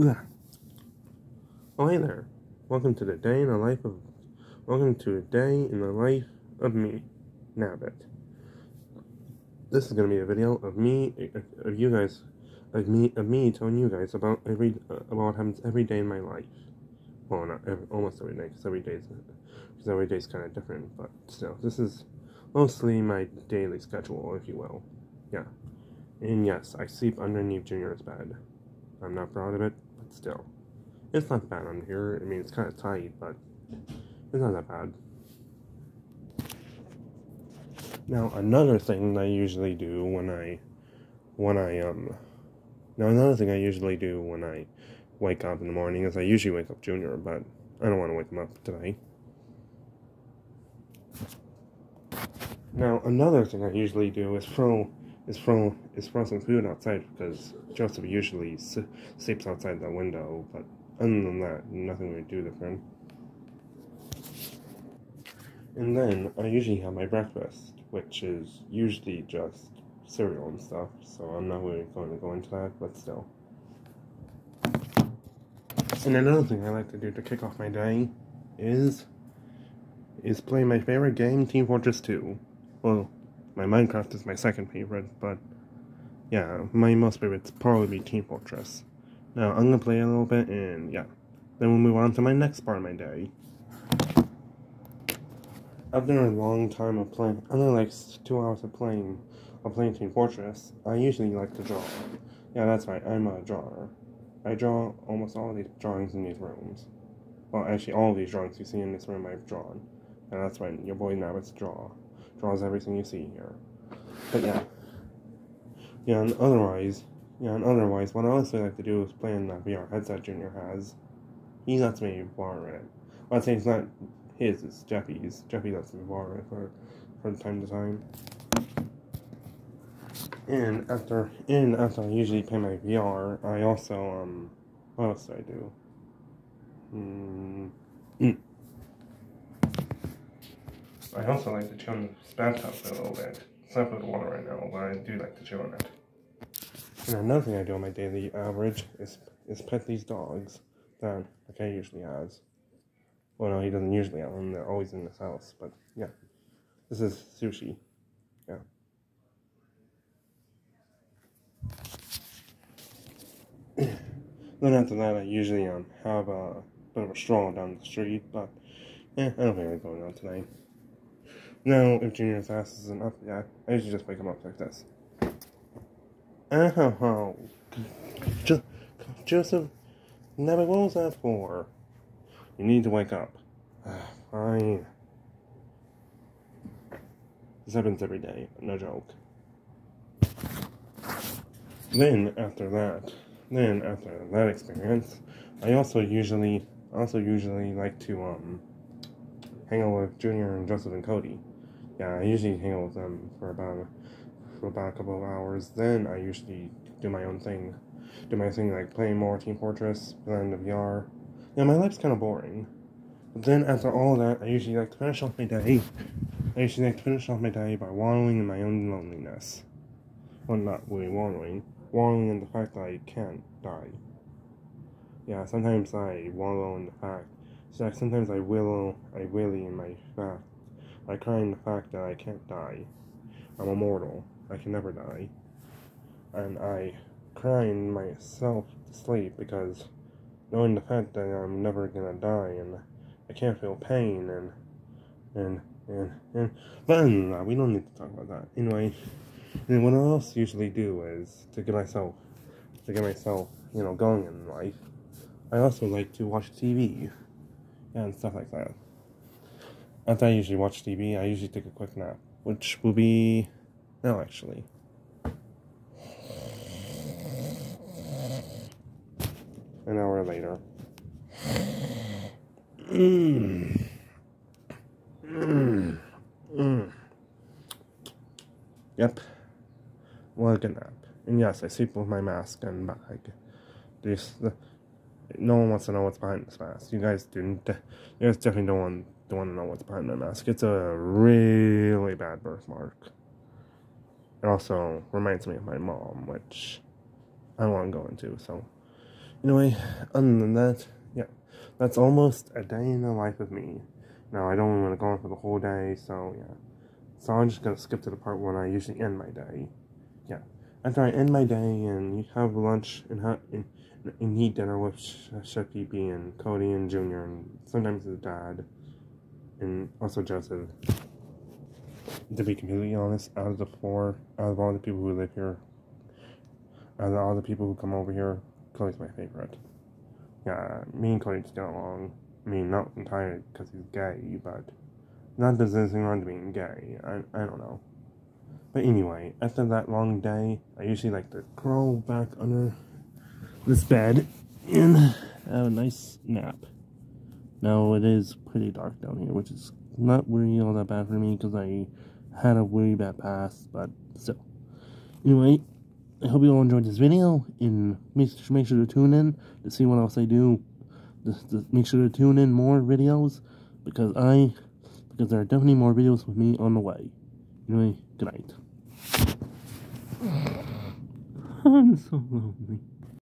Ugh. Oh, hey there. Welcome to the day in the life of. Welcome to a day in the life of me, Navid. This is gonna be a video of me, of you guys, of me, of me telling you guys about every uh, about what happens every day in my life. Well, not every, almost every day, because every day's because every day's kind of different. But still, this is mostly my daily schedule, if you will. Yeah. And yes, I sleep underneath Junior's bed. I'm not proud of it, but still. It's not bad under here. I mean, it's kind of tight, but it's not that bad. Now, another thing I usually do when I, when I, um, now another thing I usually do when I wake up in the morning is I usually wake up Junior, but I don't want to wake him up today. Now, another thing I usually do is throw is from is from some food outside because Joseph usually sleeps outside the window, but other than that, nothing we do different. And then I usually have my breakfast, which is usually just cereal and stuff, so I'm not really going to go into that, but still. And another thing I like to do to kick off my day is is play my favorite game, Team Fortress 2. Well, my Minecraft is my second favorite, but yeah, my most favorite's probably be Team Fortress. Now, I'm gonna play a little bit, and yeah. Then we'll move on to my next part of my day. After a long time of playing, after like two hours of playing, of playing Team Fortress, I usually like to draw. Yeah, that's right, I'm a drawer. I draw almost all these drawings in these rooms. Well, actually, all these drawings you see in this room I've drawn. And that's right, your boy Navid's draw. Draws everything you see here. But yeah. Yeah, and otherwise, yeah, and otherwise, what I also like to do is play in that VR headset Junior has. He lets me borrow it. Well, I'd say it's not his, it's Jeffy's. Jeffy lets me borrow it for, from time to time. And after, and after I usually play my VR, I also, um, what else do I do? Mm. I also like to chill in the bathtub for a little bit. It's not with water right now, but I do like to chill in it. And another thing I do on my daily average is is pet these dogs that like usually has. Well, no, he doesn't usually have them. They're always in this house. But yeah, this is sushi. Yeah. then after that, I usually um have a bit of a stroll down the street. But yeah, I don't think I'm going on tonight. Now, if Junior's ass isn't up yet, I usually just wake him up like this. Oh, jo- Joseph, never what was that for? You need to wake up. Fine. This happens every day, no joke. Then after that, then after that experience, I also usually also usually like to um hang out with Junior and Joseph and Cody. Yeah, I usually hang out with them for about for about a couple of hours. Then I usually do my own thing. Do my thing like playing more Team Fortress, playing the VR. Yeah, my life's kind of boring. But then after all that, I usually like to finish off my day. I usually like to finish off my day by wallowing in my own loneliness. Well, not really wallowing. Wallowing in the fact that I can't die. Yeah, sometimes I wallow in the fact. So sometimes I willow, I willy in my fact. I cry in the fact that I can't die. I'm immortal. I can never die. And I cry in myself to sleep because knowing the fact that I'm never gonna die and I can't feel pain and and and and but no, we don't need to talk about that. Anyway, and what I also usually do is to get myself to get myself, you know, going in life. I also like to watch TV and stuff like that. I usually watch TV, I usually take a quick nap, which will be no, actually. An hour later. Mmm. Mmm. Mmm. Yep. Well, good nap. And yes, I sleep with my mask and bag. This, the, no one wants to know what's behind this mask. You guys didn't. You guys definitely don't want, don't want to know what's behind my mask. It's a really bad birthmark. It also reminds me of my mom, which I don't want to go into. So, Anyway, other than that, yeah, that's almost a day in the life of me. Now, I don't want to go on for the whole day, so yeah. So I'm just going to skip to the part when I usually end my day. Yeah. After I end my day and you have lunch and, ha- and, and eat dinner with Chef PP and Cody and Junior and sometimes his dad and also Joseph. To be completely honest, out of the four, out of all the people who live here, out of all the people who come over here, Cody's my favorite. Yeah, me and Cody just get along. I mean, not entirely because he's gay, but not that there's anything wrong to being gay. I, I don't know. But anyway, after that long day, I usually like to crawl back under this bed and have a nice nap. Now, it is pretty dark down here, which is not really all that bad for me because I had a really bad past, but still. Anyway, I hope you all enjoyed this video, and make, make sure to tune in to see what else I do. Just, just make sure to tune in more videos, because I, because there are definitely more videos with me on the way. Anyway, good night. I'm so lonely.